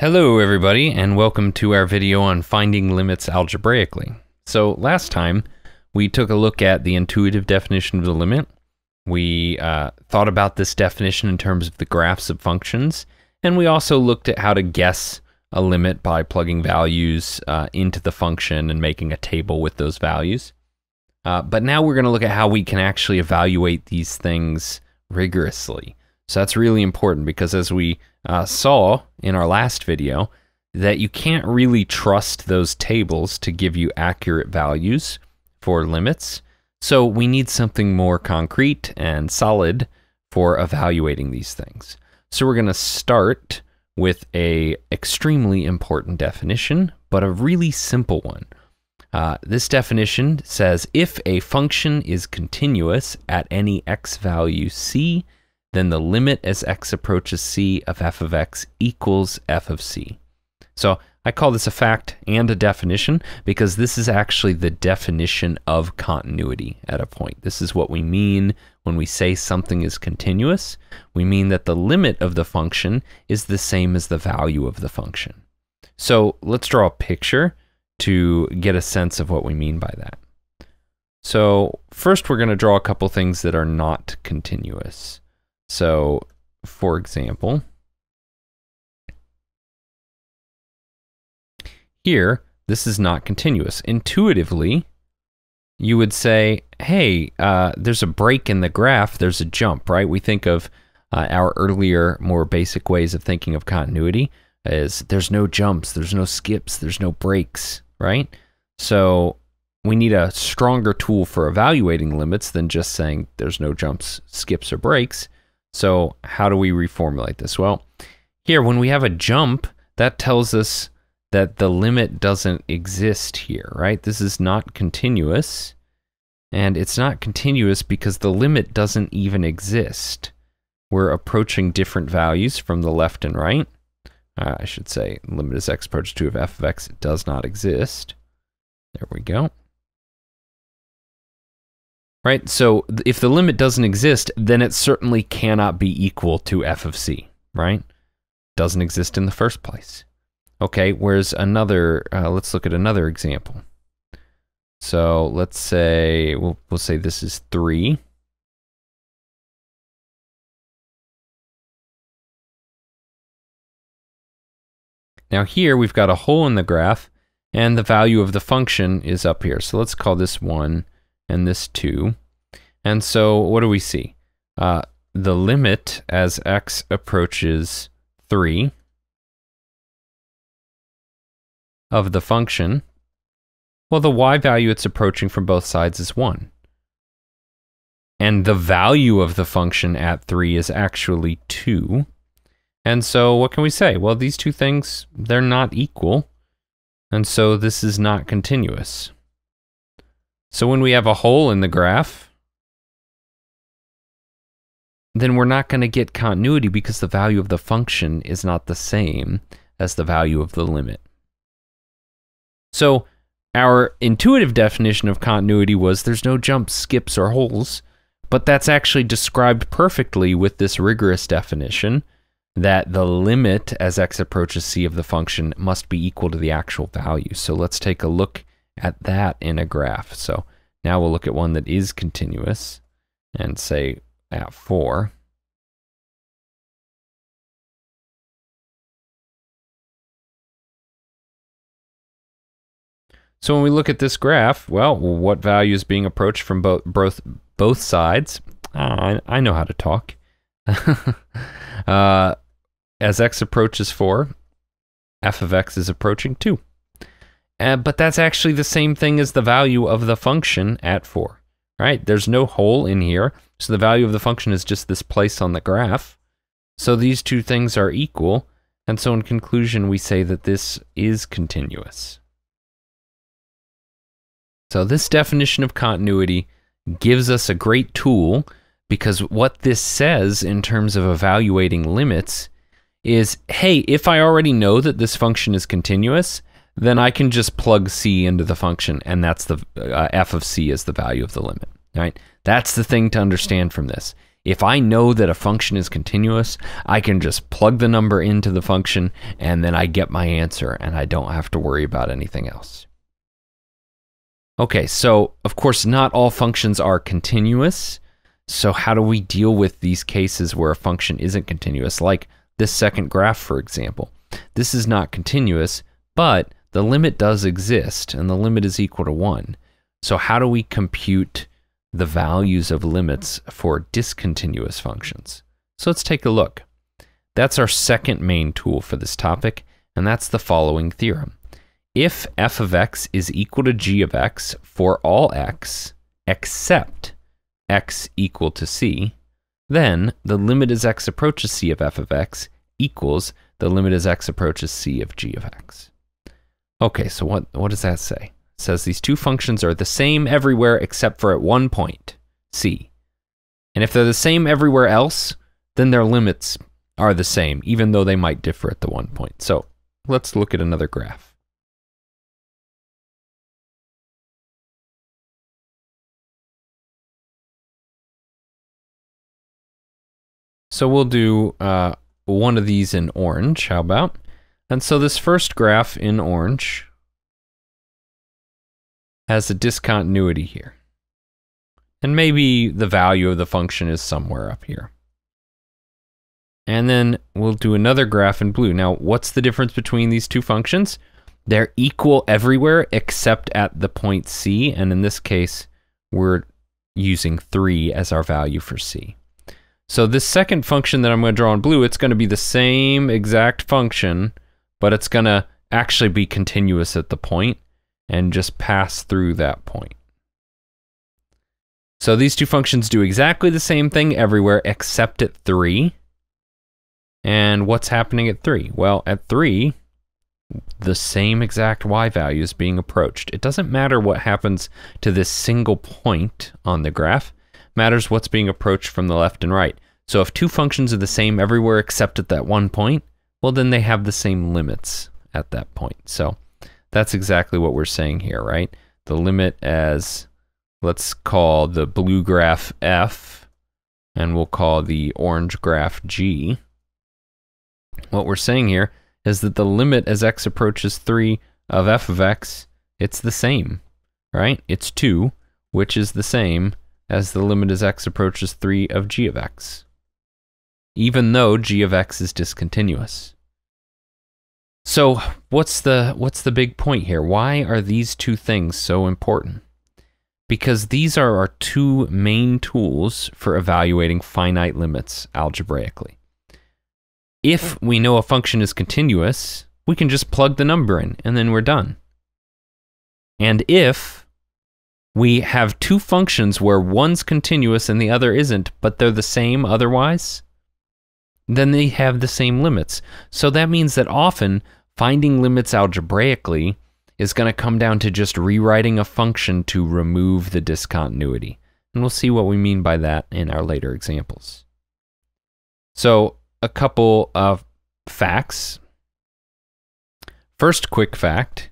Hello everybody and welcome to our video on finding limits algebraically. So last time we took a look at the intuitive definition of the limit. We uh, thought about this definition in terms of the graphs of functions and we also looked at how to guess a limit by plugging values uh, into the function and making a table with those values. Uh, but now we're going to look at how we can actually evaluate these things rigorously. So that's really important because as we uh, saw in our last video, that you can't really trust those tables to give you accurate values for limits. So we need something more concrete and solid for evaluating these things. So we're going to start with a extremely important definition, but a really simple one. Uh, this definition says if a function is continuous at any x value c, then the limit as x approaches c of f of x equals f of c. So I call this a fact and a definition because this is actually the definition of continuity at a point. This is what we mean when we say something is continuous. We mean that the limit of the function is the same as the value of the function. So let's draw a picture to get a sense of what we mean by that. So first we're going to draw a couple things that are not continuous. So, for example, here, this is not continuous. Intuitively, you would say, hey, uh, there's a break in the graph, there's a jump, right? We think of uh, our earlier, more basic ways of thinking of continuity as there's no jumps, there's no skips, there's no breaks, right? So we need a stronger tool for evaluating limits than just saying there's no jumps, skips, or breaks. So how do we reformulate this? Well, here, when we have a jump, that tells us that the limit doesn't exist here, right? This is not continuous. And it's not continuous because the limit doesn't even exist. We're approaching different values from the left and right. Uh, I should say limit as x approaches 2 of f of x does not exist. There we go right? So if the limit doesn't exist, then it certainly cannot be equal to f of c, right? Doesn't exist in the first place. Okay, whereas another, uh, let's look at another example. So let's say, we'll, we'll say this is 3. Now here we've got a hole in the graph and the value of the function is up here. So let's call this 1 and this 2. And so what do we see? Uh, the limit as x approaches 3 of the function, well, the y value it's approaching from both sides is 1. And the value of the function at 3 is actually 2. And so what can we say? Well, these two things, they're not equal. And so this is not continuous. So when we have a hole in the graph, then we're not going to get continuity because the value of the function is not the same as the value of the limit. So our intuitive definition of continuity was there's no jumps, skips, or holes, but that's actually described perfectly with this rigorous definition that the limit as x approaches c of the function must be equal to the actual value. So let's take a look at that in a graph. So now we'll look at one that is continuous and say at 4. So when we look at this graph, well, what value is being approached from both both both sides? Uh, I, I know how to talk. uh, as x approaches 4, f of x is approaching 2. Uh, but that's actually the same thing as the value of the function at 4, right? There's no hole in here, so the value of the function is just this place on the graph. So these two things are equal, and so in conclusion we say that this is continuous. So this definition of continuity gives us a great tool because what this says in terms of evaluating limits is, hey, if I already know that this function is continuous, then I can just plug c into the function, and that's the uh, f of c is the value of the limit, right? That's the thing to understand from this. If I know that a function is continuous, I can just plug the number into the function and then I get my answer and I don't have to worry about anything else. Okay, so of course, not all functions are continuous. So, how do we deal with these cases where a function isn't continuous? Like this second graph, for example. This is not continuous, but the limit does exist and the limit is equal to 1. So, how do we compute the values of limits for discontinuous functions. So let's take a look. That's our second main tool for this topic, and that's the following theorem. If f of x is equal to g of x for all x except x equal to c, then the limit as x approaches c of f of x equals the limit as x approaches c of g of x. Okay, so what, what does that say? It says these two functions are the same everywhere except for at one point, c. And if they're the same everywhere else, then their limits are the same, even though they might differ at the one point. So let's look at another graph. So we'll do uh, one of these in orange, how about? And so this first graph in orange has a discontinuity here. And maybe the value of the function is somewhere up here. And then we'll do another graph in blue. Now, what's the difference between these two functions? They're equal everywhere except at the point C. And in this case, we're using 3 as our value for C. So this second function that I'm going to draw in blue, it's going to be the same exact function, but it's going to actually be continuous at the point and just pass through that point. So these two functions do exactly the same thing everywhere except at 3. And what's happening at 3? Well, at 3, the same exact y value is being approached. It doesn't matter what happens to this single point on the graph, matters what's being approached from the left and right. So if two functions are the same everywhere except at that one point, well then they have the same limits at that point. So that's exactly what we're saying here, right? The limit as, let's call the blue graph F, and we'll call the orange graph G. What we're saying here is that the limit as x approaches 3 of f of x, it's the same, right? It's 2, which is the same as the limit as x approaches 3 of g of x, even though g of x is discontinuous. So, what's the what's the big point here? Why are these two things so important? Because these are our two main tools for evaluating finite limits algebraically. If we know a function is continuous, we can just plug the number in and then we're done. And if we have two functions where one's continuous and the other isn't, but they're the same otherwise, then they have the same limits. So that means that often finding limits algebraically is going to come down to just rewriting a function to remove the discontinuity. And we'll see what we mean by that in our later examples. So, a couple of facts. First quick fact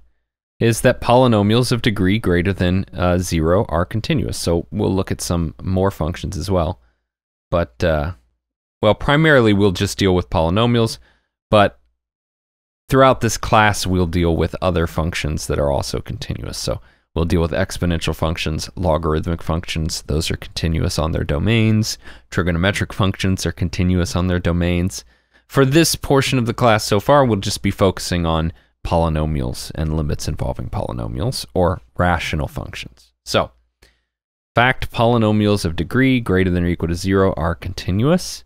is that polynomials of degree greater than uh, zero are continuous. So we'll look at some more functions as well. But uh, well, primarily we'll just deal with polynomials, but throughout this class, we'll deal with other functions that are also continuous. So we'll deal with exponential functions, logarithmic functions. Those are continuous on their domains. Trigonometric functions are continuous on their domains. For this portion of the class so far, we'll just be focusing on polynomials and limits involving polynomials or rational functions. So, fact polynomials of degree greater than or equal to zero are continuous.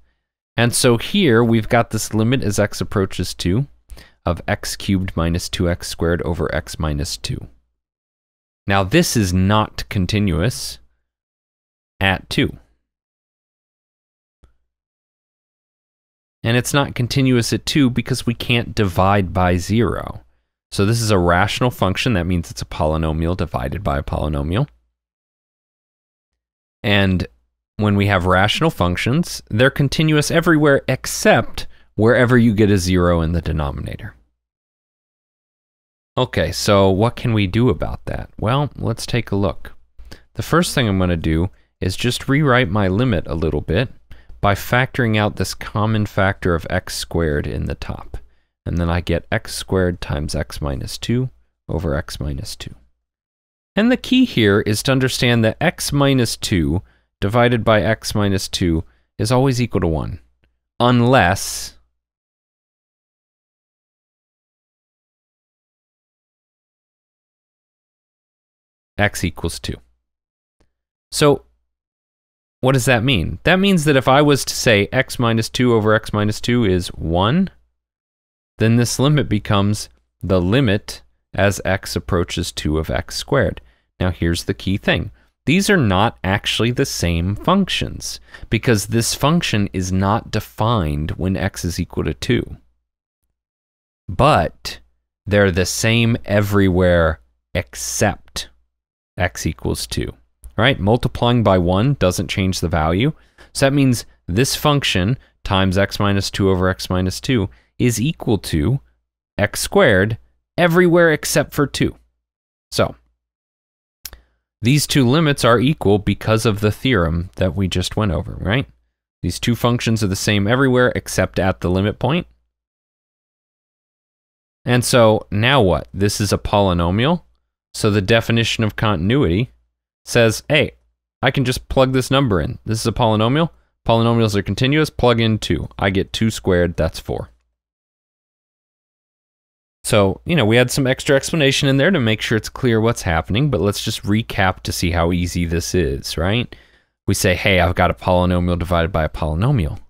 And so here we've got this limit as x approaches 2 of x cubed minus 2x squared over x minus 2. Now this is not continuous at 2. And it's not continuous at 2 because we can't divide by 0. So this is a rational function. That means it's a polynomial divided by a polynomial. And when we have rational functions, they're continuous everywhere except wherever you get a zero in the denominator. Okay, so what can we do about that? Well, let's take a look. The first thing I'm going to do is just rewrite my limit a little bit by factoring out this common factor of x squared in the top. And then I get x squared times x minus 2 over x minus 2. And the key here is to understand that x minus 2 divided by x minus 2 is always equal to 1, unless x equals 2. So what does that mean? That means that if I was to say x minus 2 over x minus 2 is 1, then this limit becomes the limit as x approaches 2 of x squared. Now here's the key thing. These are not actually the same functions because this function is not defined when x is equal to 2. But they're the same everywhere except x equals 2. Right? Multiplying by 1 doesn't change the value. So that means this function times x minus 2 over x minus 2 is equal to x squared everywhere except for 2. So, these two limits are equal because of the theorem that we just went over, right? These two functions are the same everywhere except at the limit point. And so now what? This is a polynomial. So the definition of continuity says, hey, I can just plug this number in. This is a polynomial. Polynomials are continuous. Plug in 2. I get 2 squared. That's 4. So, you know, we had some extra explanation in there to make sure it's clear what's happening, but let's just recap to see how easy this is, right? We say, hey, I've got a polynomial divided by a polynomial.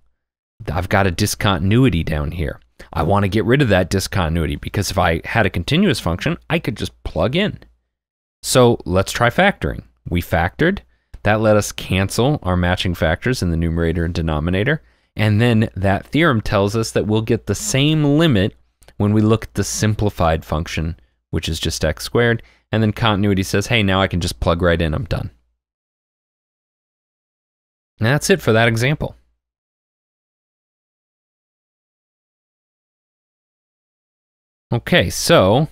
I've got a discontinuity down here. I want to get rid of that discontinuity because if I had a continuous function, I could just plug in. So let's try factoring. We factored. That let us cancel our matching factors in the numerator and denominator. And then that theorem tells us that we'll get the same limit when we look at the simplified function, which is just x squared, and then continuity says, hey, now I can just plug right in, I'm done. And that's it for that example. Okay, so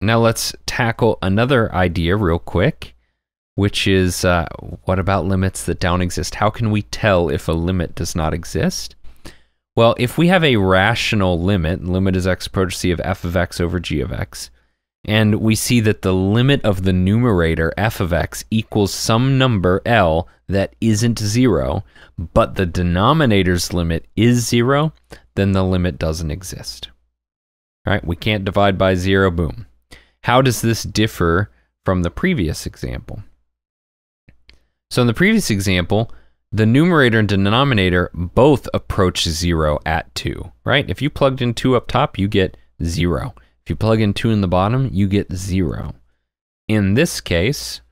now let's tackle another idea real quick, which is uh, what about limits that don't exist? How can we tell if a limit does not exist? Well, if we have a rational limit, limit is c of f of x over g of x, and we see that the limit of the numerator f of x equals some number L that isn't zero, but the denominator's limit is zero, then the limit doesn't exist. All right, we can't divide by zero, boom. How does this differ from the previous example? So in the previous example, the numerator and denominator both approach zero at 2, right? If you plugged in 2 up top, you get 0. If you plug in 2 in the bottom, you get 0. In this case,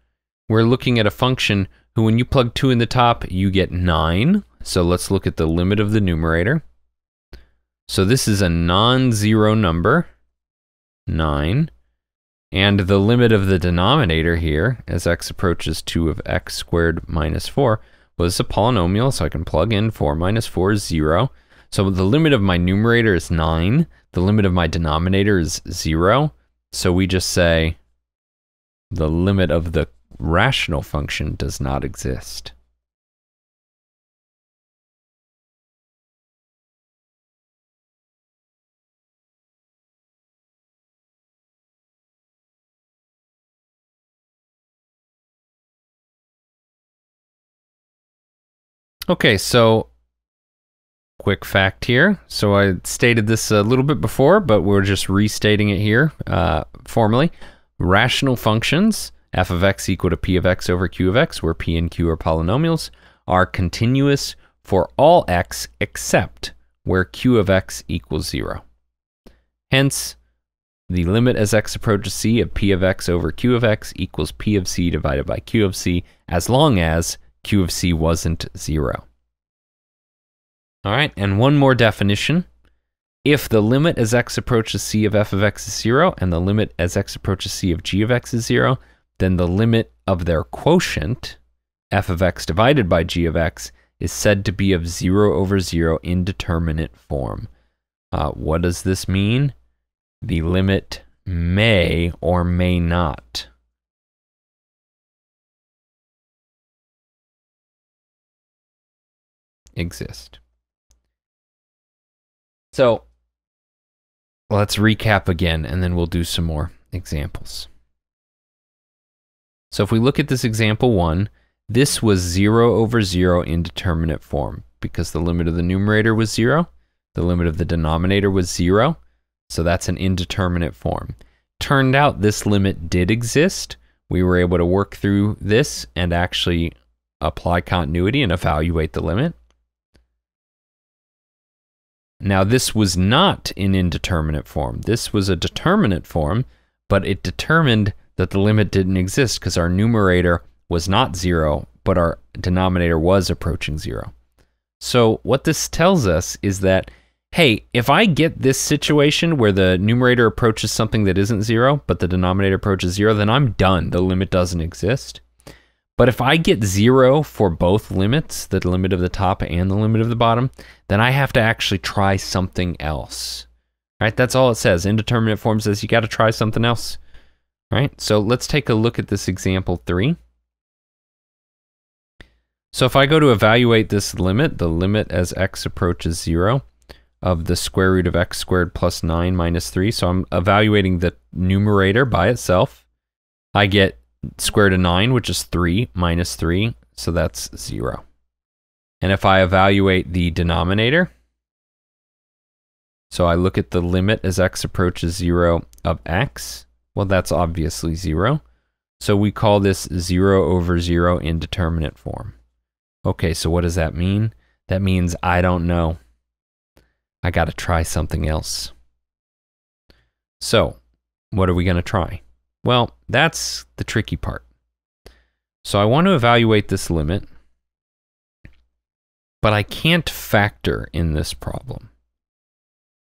we're looking at a function who when you plug 2 in the top, you get 9. So let's look at the limit of the numerator. So this is a non-zero number, 9. And the limit of the denominator here, as x approaches 2 of x squared minus 4, well, this is a polynomial, so I can plug in 4 minus 4 is 0. So the limit of my numerator is 9. The limit of my denominator is 0. So we just say the limit of the rational function does not exist. Okay, so quick fact here. So I stated this a little bit before, but we're just restating it here uh, formally. Rational functions, f of x equal to p of x over q of x, where p and q are polynomials, are continuous for all x except where q of x equals 0. Hence, the limit as x approaches c of p of x over q of x equals p of c divided by q of c as long as q of c wasn't zero. All right, and one more definition. If the limit as x approaches c of f of x is zero and the limit as x approaches c of g of x is zero, then the limit of their quotient, f of x divided by g of x, is said to be of 0 over 0 indeterminate form. Uh, what does this mean? The limit may or may not exist. So let's recap again and then we'll do some more examples. So if we look at this example one, this was 0 over 0 indeterminate form because the limit of the numerator was 0, the limit of the denominator was 0, so that's an indeterminate form. Turned out this limit did exist. We were able to work through this and actually apply continuity and evaluate the limit. Now, this was not an indeterminate form. This was a determinate form, but it determined that the limit didn't exist because our numerator was not zero, but our denominator was approaching zero. So what this tells us is that, hey, if I get this situation where the numerator approaches something that isn't zero, but the denominator approaches zero, then I'm done. The limit doesn't exist. But if I get zero for both limits, the limit of the top and the limit of the bottom, then I have to actually try something else. Right? That's all it says. Indeterminate form says you got to try something else. Right? So let's take a look at this example three. So if I go to evaluate this limit, the limit as x approaches 0 of the square root of x squared plus 9 minus 3, so I'm evaluating the numerator by itself, I get square root of 9, which is 3, minus 3, so that's 0. And if I evaluate the denominator, so I look at the limit as x approaches 0 of x, well, that's obviously 0. So we call this 0 over 0 indeterminate form. Okay, so what does that mean? That means I don't know. I got to try something else. So, what are we going to try? Well, that's the tricky part. So I want to evaluate this limit, but I can't factor in this problem.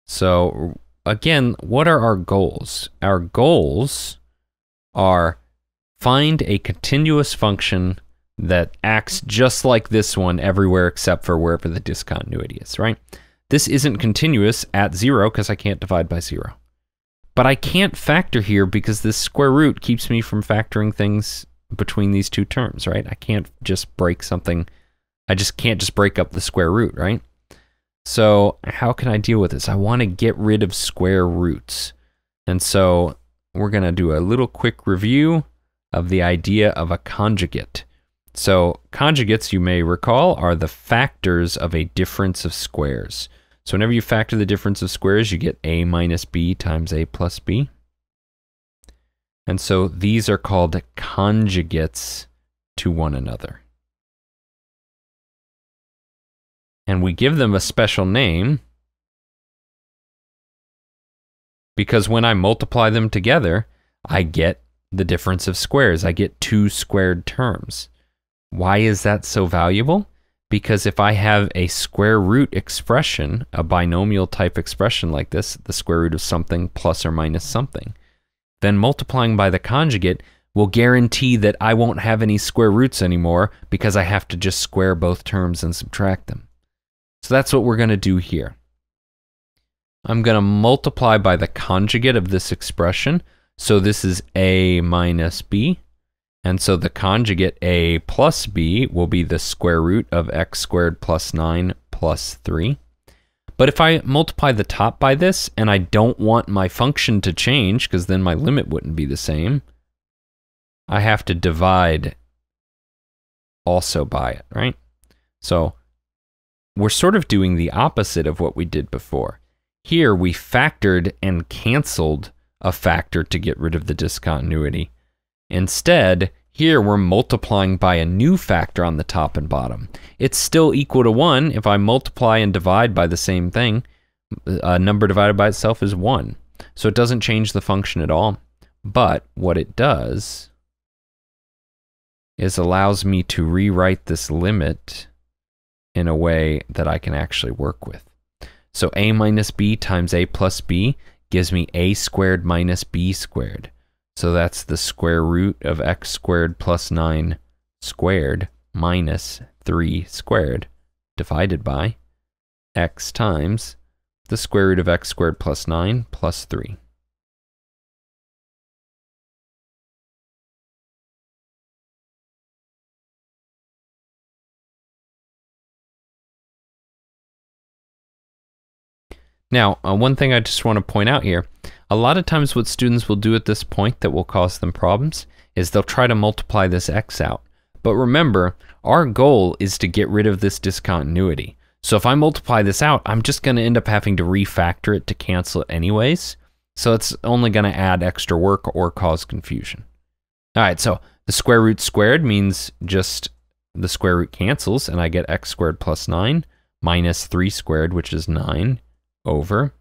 So again, what are our goals? Our goals are find a continuous function that acts just like this one everywhere except for wherever the discontinuity is, right? This isn't continuous at zero because I can't divide by zero. But I can't factor here because this square root keeps me from factoring things between these two terms, right? I can't just break something. I just can't just break up the square root, right? So how can I deal with this? I want to get rid of square roots. And so we're going to do a little quick review of the idea of a conjugate. So conjugates, you may recall, are the factors of a difference of squares. So whenever you factor the difference of squares, you get a minus b times a plus b. And so these are called conjugates to one another. And we give them a special name because when I multiply them together, I get the difference of squares. I get two squared terms. Why is that so valuable? Because if I have a square root expression, a binomial type expression like this, the square root of something plus or minus something, then multiplying by the conjugate will guarantee that I won't have any square roots anymore because I have to just square both terms and subtract them. So that's what we're going to do here. I'm going to multiply by the conjugate of this expression. So this is a minus b and so the conjugate a plus b will be the square root of x squared plus 9 plus 3. But if I multiply the top by this, and I don't want my function to change, because then my limit wouldn't be the same, I have to divide also by it, right? So we're sort of doing the opposite of what we did before. Here we factored and canceled a factor to get rid of the discontinuity. Instead, here we're multiplying by a new factor on the top and bottom. It's still equal to 1 if I multiply and divide by the same thing. A number divided by itself is 1. So it doesn't change the function at all. But what it does is allows me to rewrite this limit in a way that I can actually work with. So a minus b times a plus b gives me a squared minus b squared. So that's the square root of x squared plus 9 squared minus 3 squared divided by x times the square root of x squared plus 9 plus 3. Now, uh, one thing I just want to point out here, a lot of times what students will do at this point that will cause them problems is they'll try to multiply this x out. But remember, our goal is to get rid of this discontinuity. So if I multiply this out, I'm just going to end up having to refactor it to cancel it anyways. So it's only going to add extra work or cause confusion. All right, so the square root squared means just the square root cancels, and I get x squared plus 9 minus 3 squared, which is 9, over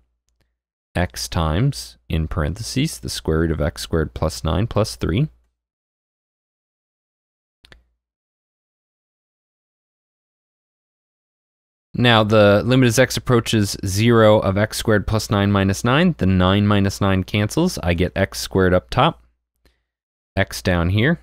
x times, in parentheses, the square root of x squared plus 9 plus 3. Now the limit as x approaches 0 of x squared plus 9 minus 9. The 9 minus 9 cancels. I get x squared up top, x down here.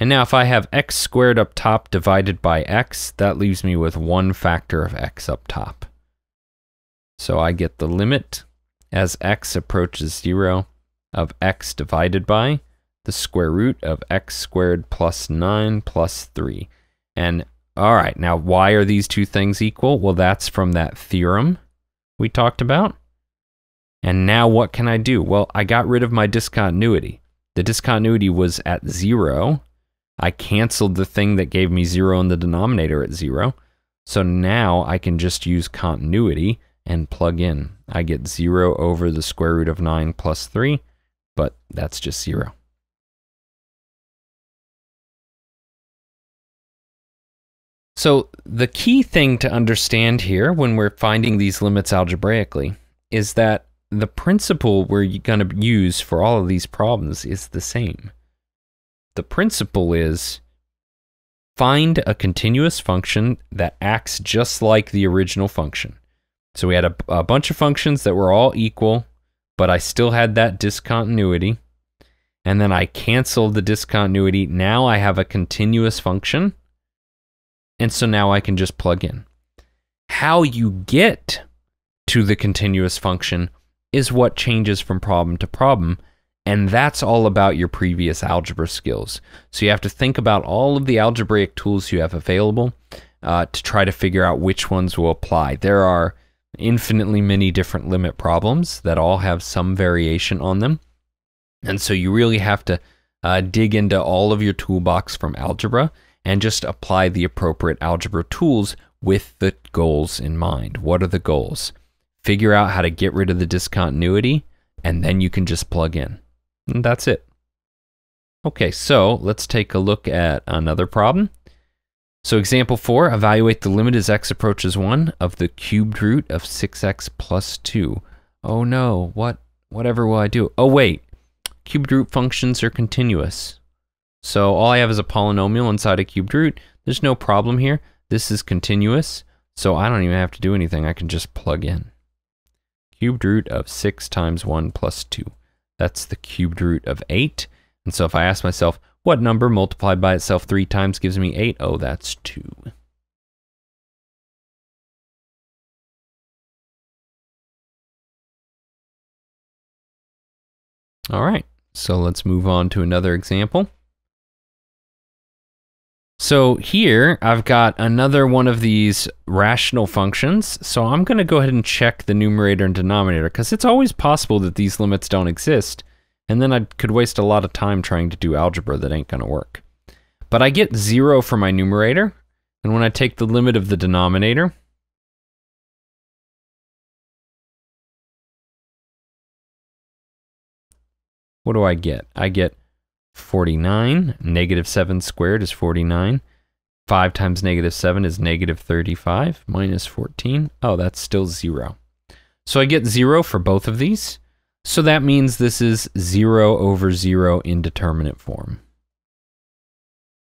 And now if I have x squared up top divided by x, that leaves me with one factor of x up top. So I get the limit as x approaches 0 of x divided by the square root of x squared plus 9 plus 3. And all right, now why are these two things equal? Well, that's from that theorem we talked about. And now what can I do? Well, I got rid of my discontinuity. The discontinuity was at 0 I canceled the thing that gave me zero in the denominator at zero. So now I can just use continuity and plug in. I get zero over the square root of nine plus three, but that's just zero. So the key thing to understand here when we're finding these limits algebraically is that the principle we're going to use for all of these problems is the same. The principle is find a continuous function that acts just like the original function. So we had a, a, bunch of functions that were all equal, but I still had that discontinuity. And then I canceled the discontinuity. Now I have a continuous function. And so now I can just plug in. How you get to the continuous function is what changes from problem to problem. And that's all about your previous algebra skills. So you have to think about all of the algebraic tools you have available uh, to try to figure out which ones will apply. There are infinitely many different limit problems that all have some variation on them. And so you really have to uh, dig into all of your toolbox from algebra and just apply the appropriate algebra tools with the goals in mind. What are the goals? Figure out how to get rid of the discontinuity, and then you can just plug in. And that's it. Okay, so let's take a look at another problem. So example 4, evaluate the limit as x approaches 1 of the cubed root of 6x plus 2. Oh no, what whatever will I do? Oh wait, cubed root functions are continuous. So all I have is a polynomial inside a cubed root. There's no problem here. This is continuous, so I don't even have to do anything. I can just plug in. Cubed root of 6 times 1 plus 2. That's the cubed root of 8. And so if I ask myself, what number multiplied by itself three times gives me 8? Oh, that's 2. All right, so let's move on to another example. So here I've got another one of these rational functions. So I'm going to go ahead and check the numerator and denominator because it's always possible that these limits don't exist. And then I could waste a lot of time trying to do algebra that ain't going to work. But I get zero for my numerator. And when I take the limit of the denominator, what do I get? I get 49. Negative 7 squared is 49. 5 times negative 7 is negative 35 minus 14. Oh, that's still 0. So I get 0 for both of these. So that means this is 0 over 0 indeterminate form.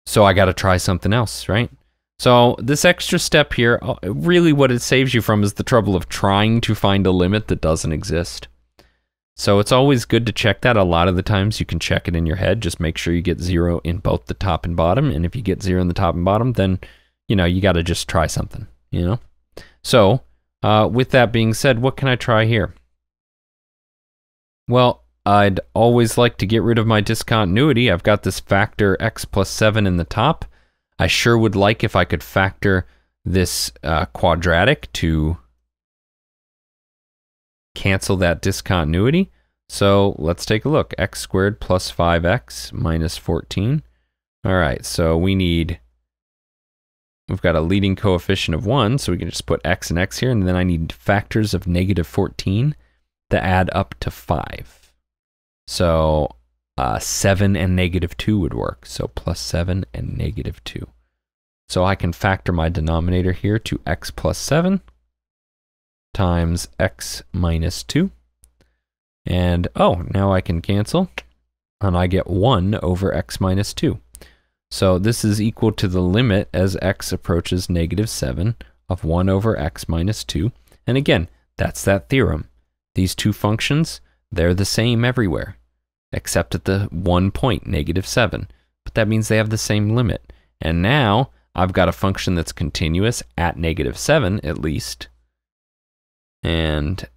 So I got to try something else, right? So this extra step here, uh, really what it saves you from is the trouble of trying to find a limit that doesn't exist. So it's always good to check that. A lot of the times you can check it in your head. Just make sure you get zero in both the top and bottom. And if you get zero in the top and bottom, then, you know, you got to just try something, you know? So uh, with that being said, what can I try here? Well, I'd always like to get rid of my discontinuity. I've got this factor x plus 7 in the top. I sure would like if I could factor this uh, quadratic to cancel that discontinuity. So let's take a look. x squared plus 5x minus 14. All right, so we need, we've got a leading coefficient of 1, so we can just put x and x here, and then I need factors of negative 14 to add up to 5. So uh, 7 and negative 2 would work. So plus 7 and negative 2. So I can factor my denominator here to x plus 7 times x minus 2. And oh, now I can cancel. And I get 1 over x minus 2. So this is equal to the limit as x approaches negative 7 of 1 over x minus 2. And again, that's that theorem. These two functions, they're the same everywhere, except at the one point, negative 7. But that means they have the same limit. And now I've got a function that's continuous at negative 7 at least. And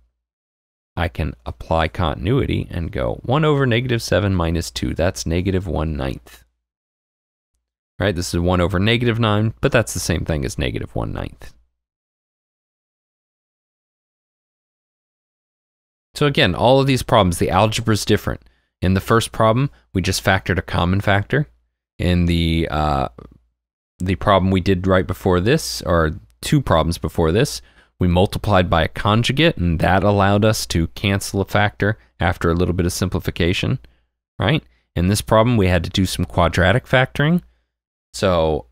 I can apply continuity and go 1 over negative 7 minus 2. That's negative 1 ninth. Right, this is 1 over negative 9, but that's the same thing as negative 1 ninth. So again, all of these problems, the algebra is different. In the first problem, we just factored a common factor. In the uh, the problem we did right before this, or two problems before this, we multiplied by a conjugate, and that allowed us to cancel a factor after a little bit of simplification, right? In this problem, we had to do some quadratic factoring. So,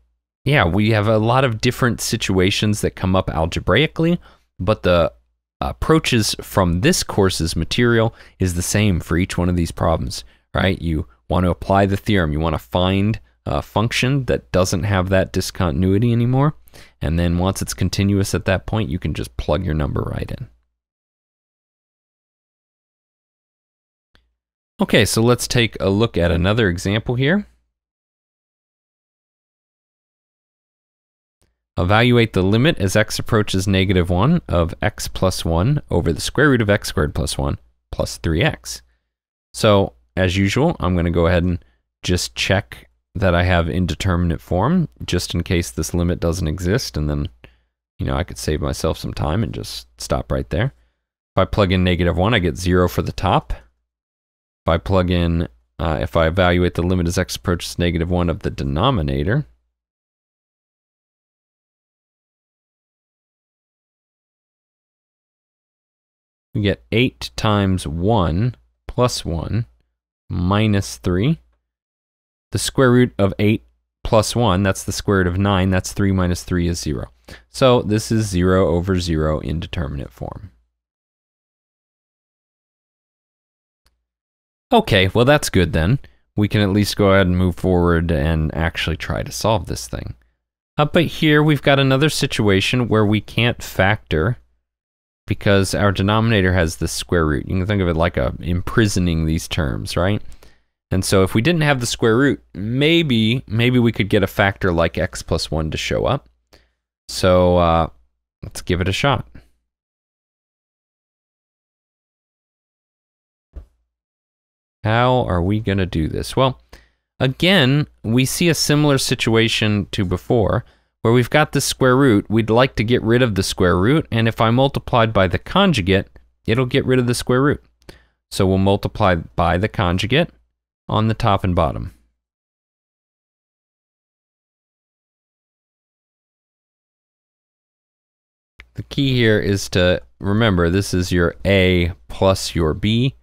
yeah, we have a lot of different situations that come up algebraically, but the approaches from this course's material is the same for each one of these problems, right? You want to apply the theorem, you want to find a function that doesn't have that discontinuity anymore. And then once it's continuous at that point, you can just plug your number right in. Okay, so let's take a look at another example here. Evaluate the limit as x approaches negative 1 of x plus 1 over the square root of x squared plus 1 plus 3x. So, as usual, I'm going to go ahead and just check that I have indeterminate form, just in case this limit doesn't exist, and then, you know, I could save myself some time and just stop right there. If I plug in negative 1, I get 0 for the top. If I plug in, uh, if I evaluate the limit as x approaches negative 1 of the denominator, we get 8 times 1 plus 1 minus 3. The square root of 8 plus 1, that's the square root of 9, that's 3 minus 3 is 0. So this is 0 over 0 indeterminate form. Okay, well that's good then. We can at least go ahead and move forward and actually try to solve this thing. Uh, but here we've got another situation where we can't factor because our denominator has the square root. You can think of it like a imprisoning these terms, right? And so if we didn't have the square root, maybe maybe we could get a factor like x plus 1 to show up. So uh, let's give it a shot. How are we going to do this? Well, again, we see a similar situation to before where we've got the square root, we'd like to get rid of the square root, and if I multiplied by the conjugate, it'll get rid of the square root. So we'll multiply by the conjugate on the top and bottom. The key here is to remember this is your A plus your B,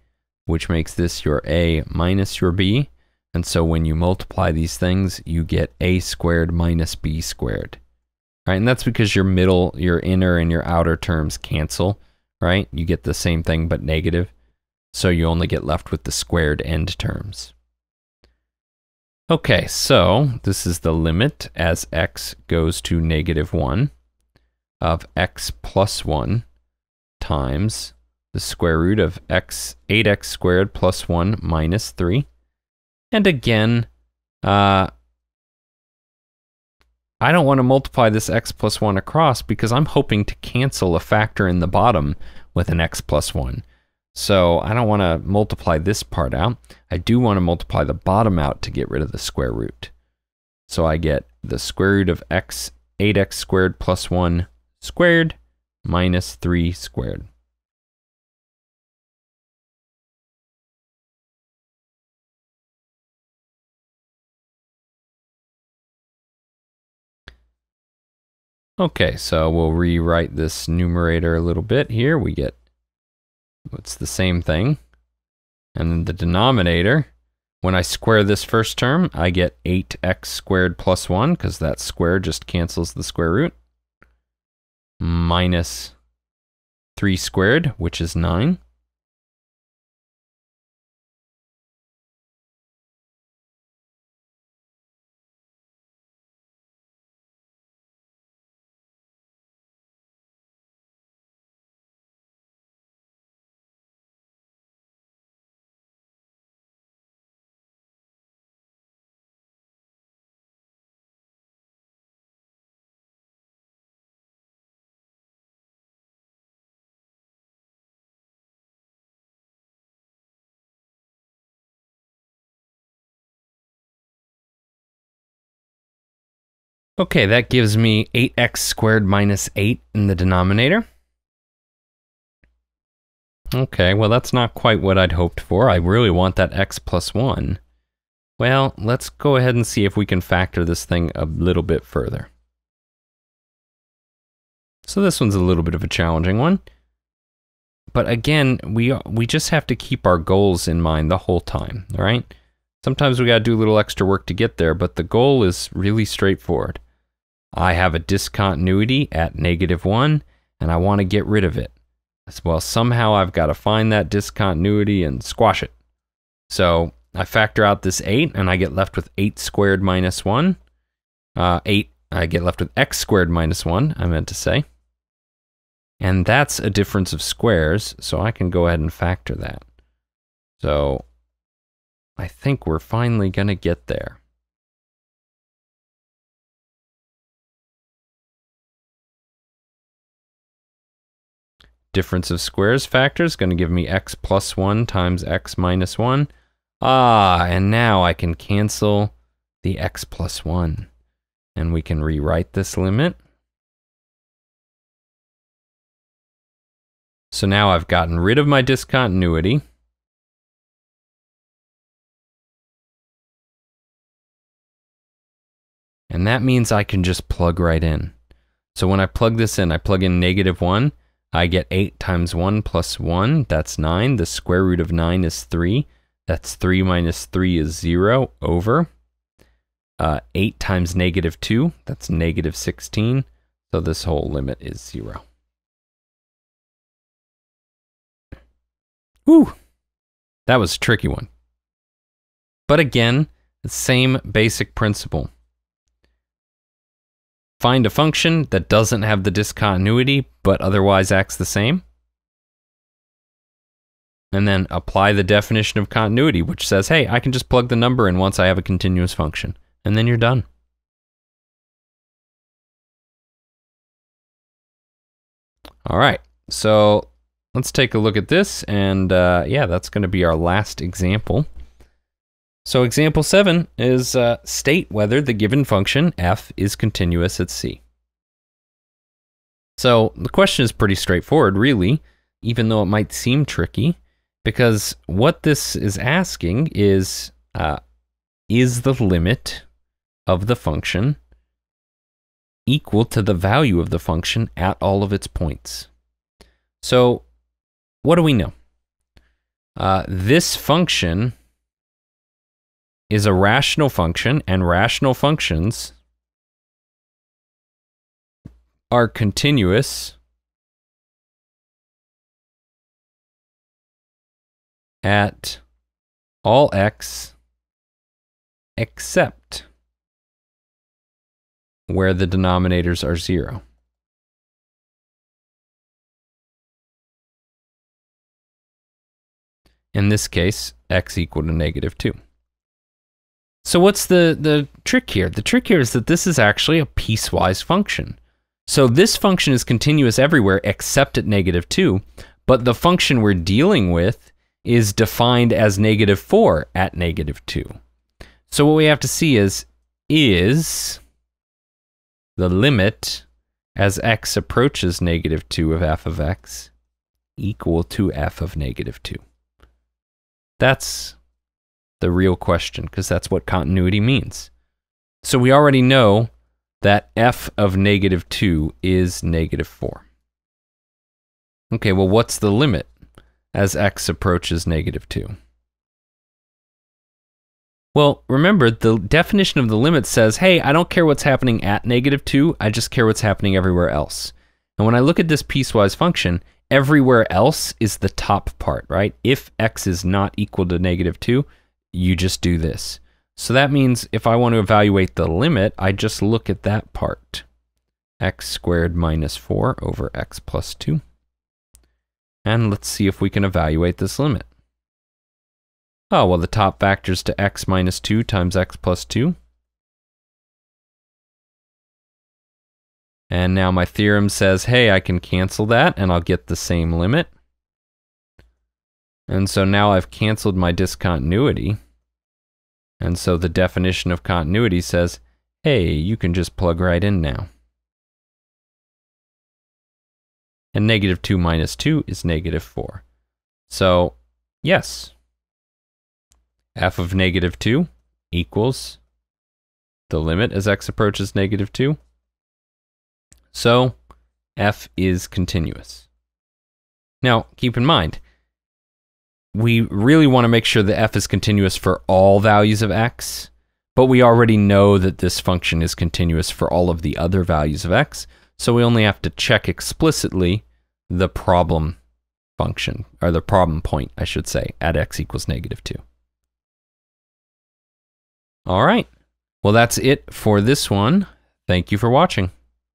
which makes this your A minus your B. And so when you multiply these things, you get a squared minus b squared. Right? And that's because your middle, your inner and your outer terms cancel, right? You get the same thing but negative. So you only get left with the squared end terms. Okay, so this is the limit as x goes to negative 1 of x plus 1 times the square root of x 8x squared plus 1 minus 3 and again, uh, I don't want to multiply this x plus 1 across because I'm hoping to cancel a factor in the bottom with an x plus 1. So I don't want to multiply this part out. I do want to multiply the bottom out to get rid of the square root. So I get the square root of x, 8x squared plus 1 squared minus 3 squared. Okay, so we'll rewrite this numerator a little bit here. We get, it's the same thing. And then the denominator, when I square this first term, I get 8x squared plus 1, because that square just cancels the square root, minus 3 squared, which is 9. Okay, that gives me 8x squared minus 8 in the denominator. Okay, well that's not quite what I'd hoped for. I really want that x plus 1. Well, let's go ahead and see if we can factor this thing a little bit further. So this one's a little bit of a challenging one. But again, we, we just have to keep our goals in mind the whole time, all right? Sometimes we got to do a little extra work to get there, but the goal is really straightforward. I have a discontinuity at negative 1, and I want to get rid of it. Well, somehow I've got to find that discontinuity and squash it. So I factor out this 8, and I get left with 8 squared minus 1. Uh, 8, I get left with x squared minus 1, I meant to say. And that's a difference of squares, so I can go ahead and factor that. So I think we're finally going to get there. Difference of squares factor is going to give me x plus 1 times x minus 1. Ah, and now I can cancel the x plus 1. And we can rewrite this limit. So now I've gotten rid of my discontinuity. And that means I can just plug right in. So when I plug this in, I plug in negative 1. I get 8 times 1 plus 1. That's 9. The square root of 9 is 3. That's 3 minus 3 is 0 over. Uh, 8 times negative 2. That's negative 16. So this whole limit is 0. Whew. That was a tricky one. But again, the same basic principle. Find a function that doesn't have the discontinuity, but otherwise acts the same. And then apply the definition of continuity, which says, hey, I can just plug the number in once I have a continuous function. And then you're done. All right, so let's take a look at this. And uh, yeah, that's going to be our last example. So example 7 is uh, state whether the given function f is continuous at c. So the question is pretty straightforward, really, even though it might seem tricky, because what this is asking is, uh, is the limit of the function equal to the value of the function at all of its points? So what do we know? Uh, this function is a rational function, and rational functions are continuous at all x except where the denominators are zero. In this case, x equal to negative 2. So what's the, the trick here? The trick here is that this is actually a piecewise function. So this function is continuous everywhere except at negative 2, but the function we're dealing with is defined as negative 4 at negative 2. So what we have to see is, is the limit as x approaches negative 2 of f of x equal to f of negative 2? That's the real question, because that's what continuity means. So we already know that f of negative 2 is negative 4. Okay, well, what's the limit as x approaches negative 2? Well, remember, the definition of the limit says, hey, I don't care what's happening at negative 2, I just care what's happening everywhere else. And when I look at this piecewise function, everywhere else is the top part, right? If x is not equal to negative 2, you just do this. So that means if I want to evaluate the limit, I just look at that part. x squared minus 4 over x plus 2. And let's see if we can evaluate this limit. Oh, well, the top factors to x minus 2 times x plus 2. And now my theorem says, hey, I can cancel that and I'll get the same limit. And so now I've canceled my discontinuity. And so the definition of continuity says, hey, you can just plug right in now. And negative 2 minus 2 is negative 4. So, yes, f of negative 2 equals the limit as x approaches negative 2. So f is continuous. Now, keep in mind, we really want to make sure that f is continuous for all values of x, but we already know that this function is continuous for all of the other values of x, so we only have to check explicitly the problem function, or the problem point, I should say, at x equals negative 2. All right. Well, that's it for this one. Thank you for watching.